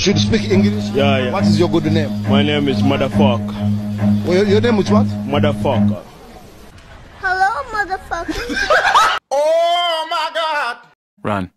Should speak English? Yeah, yeah. What is your good name? My name is Motherfucker. Well, your, your name is what? Motherfucker. Hello, motherfucker. Oh my God! Run.